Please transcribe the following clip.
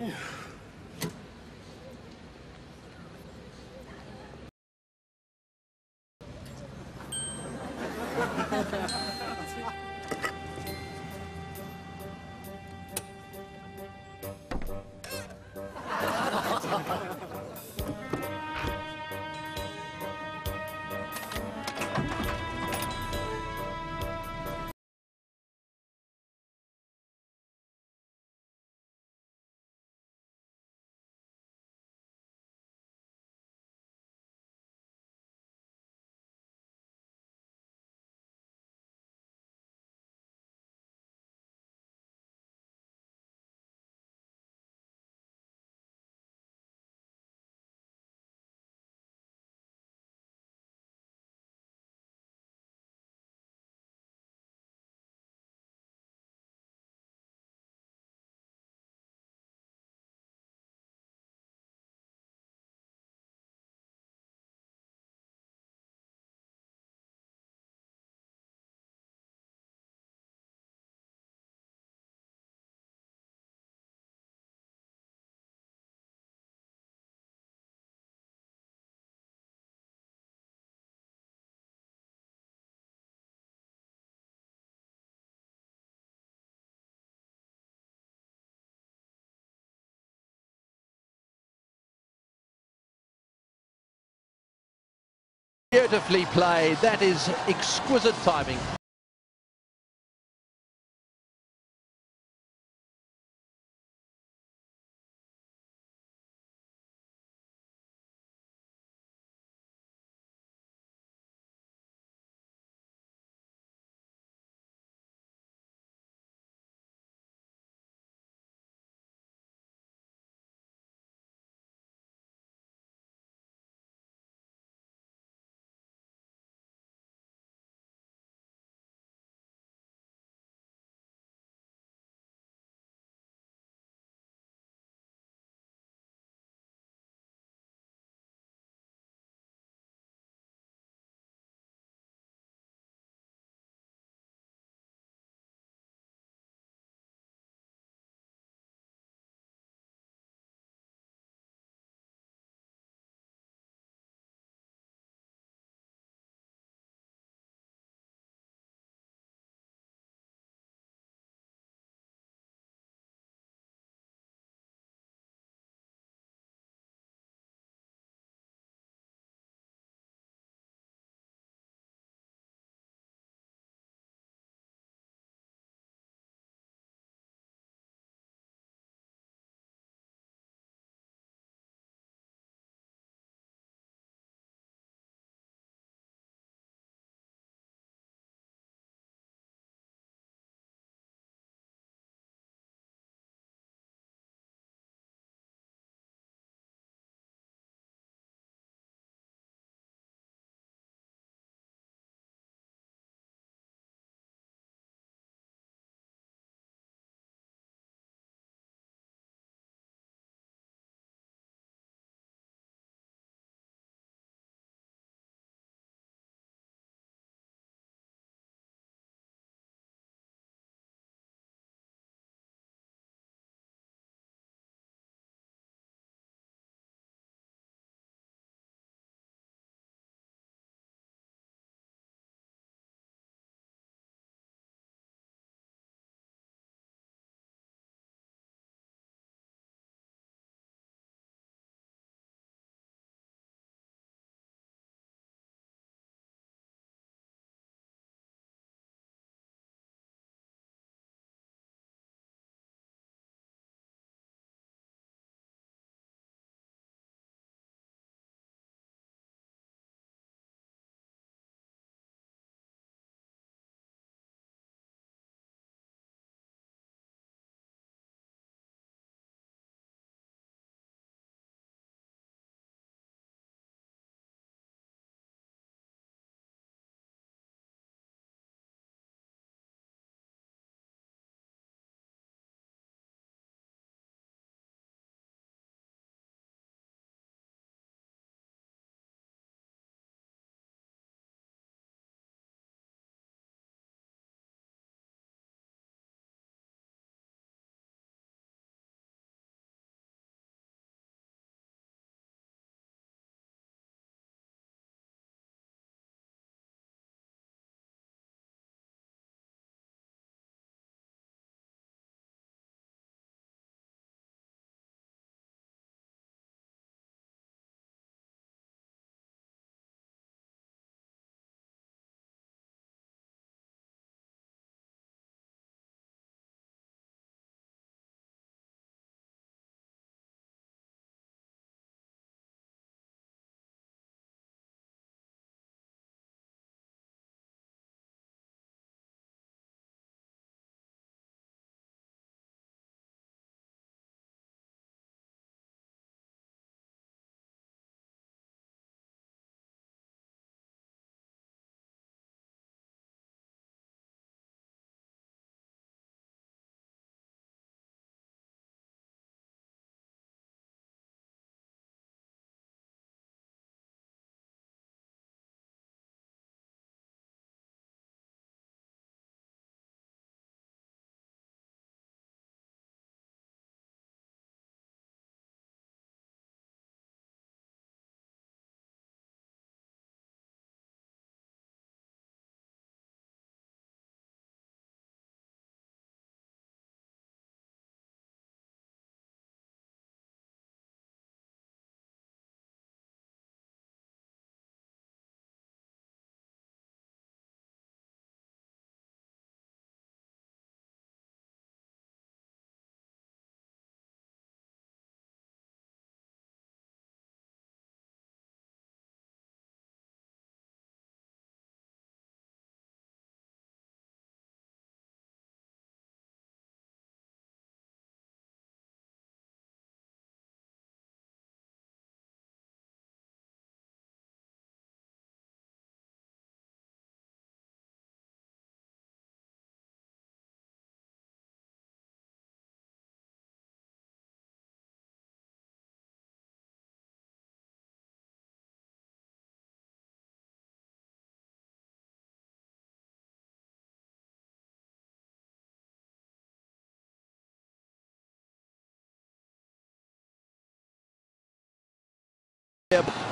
Yeah. Beautifully played. That is exquisite timing. Yep.